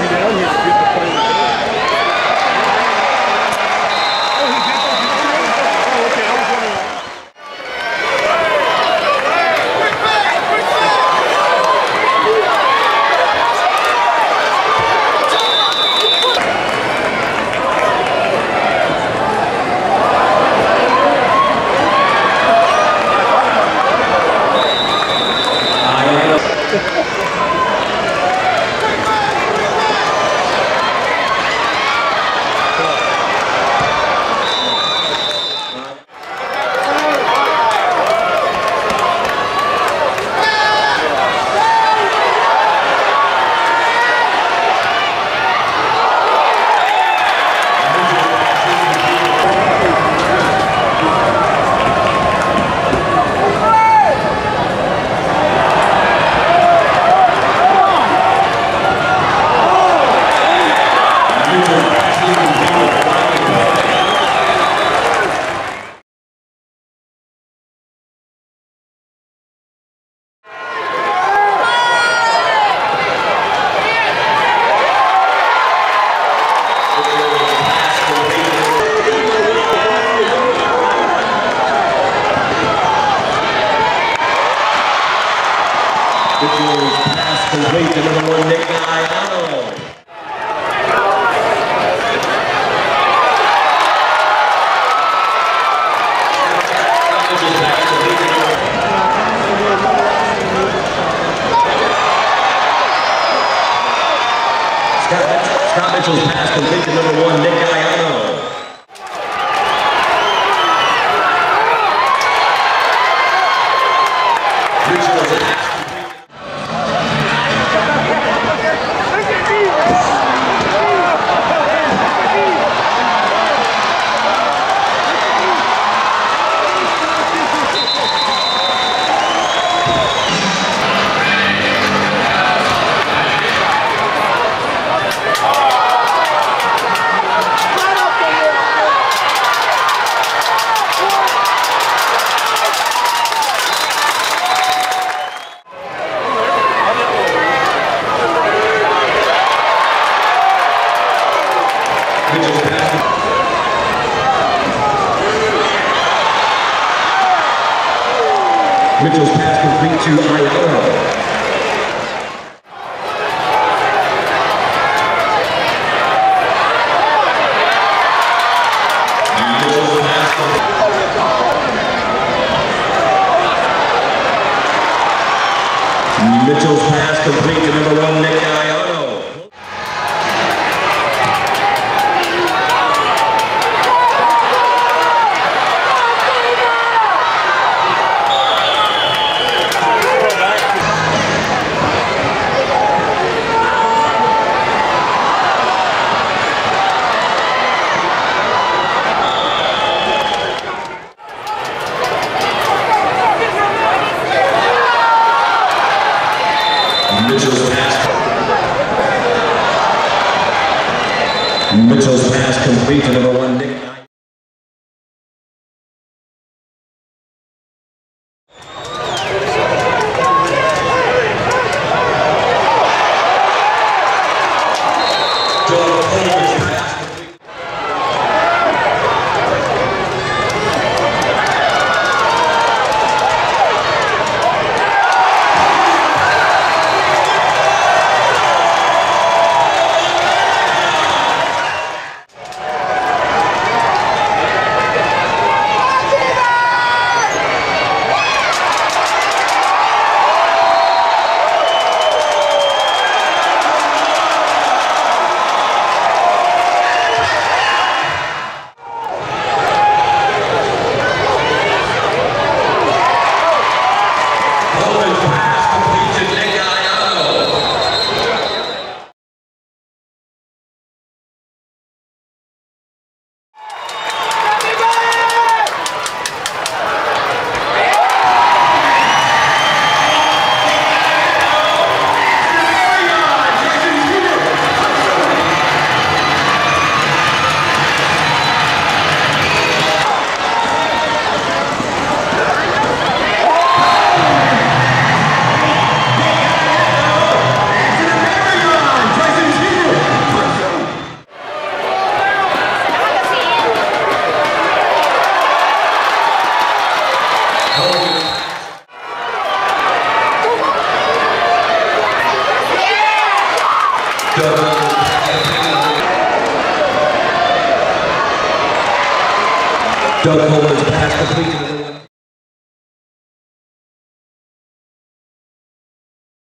milhões de Pass to number one, Nick complete Scott, Mitchell- Scott Mitchell's pass complete to number one, Nick Iano. Mitchell's pass complete to Ayala. Mitchell's pass complete to number one, Nick Iano. Mitchell's pass. Mitchell's pass complete to number one, Nick. Doug Coleman's pass complete